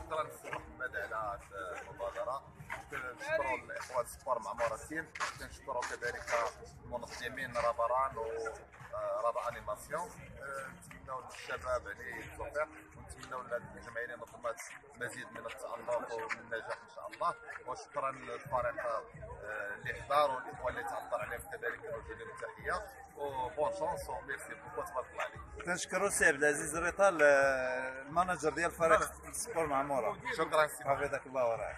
شكرا للسي محمد على المبادرة. كنشكروا الاخوان Sport معموره Team كنشكروا كذلك المنظمين Rabat Run و آه، animation. آه، نتمنوا للشباب يعني التوفيق ونتمنوا للجمعيه نظمت مزيد من التألق ومن النجاح إن شاء الله. وشكرا للفريق آه، اللي حضر والاخوان اللي تعثر عليهم كذلك نوجه لهم التحيه و bonne chance و merci beaucoup تبارك بدنا نشكروا السي عبد العزيز الريطال المانجر ديال فريق سبور معموره شكرا سي حفظك الله وراك